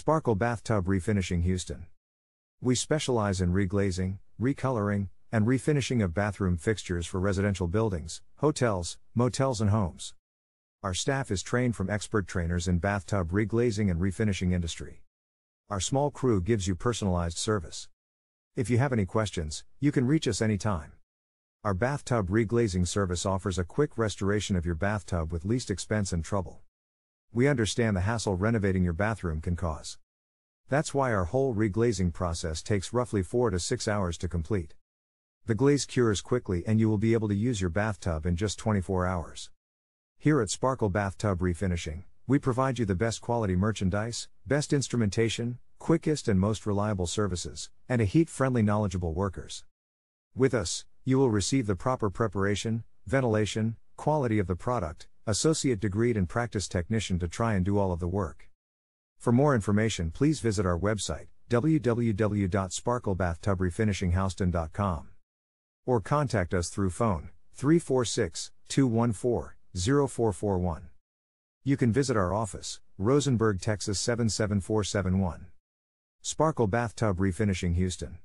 Sparkle Bathtub Refinishing Houston. We specialize in reglazing, recoloring, and refinishing of bathroom fixtures for residential buildings, hotels, motels, and homes. Our staff is trained from expert trainers in bathtub reglazing and refinishing industry. Our small crew gives you personalized service. If you have any questions, you can reach us anytime. Our bathtub reglazing service offers a quick restoration of your bathtub with least expense and trouble. We understand the hassle renovating your bathroom can cause. That's why our whole reglazing process takes roughly 4 to 6 hours to complete. The glaze cures quickly and you will be able to use your bathtub in just 24 hours. Here at Sparkle Bathtub Refinishing, we provide you the best quality merchandise, best instrumentation, quickest and most reliable services, and a heat friendly, knowledgeable workers. With us, you will receive the proper preparation, ventilation, quality of the product, associate degreed and practice technician to try and do all of the work. For more information, please visit our website www.sparklebathtubrefinishinghouston.com or contact us through phone 346 214 0441. You can visit our office, Rosenberg, Texas 77471. Sparkle Bathtub Refinishing Houston.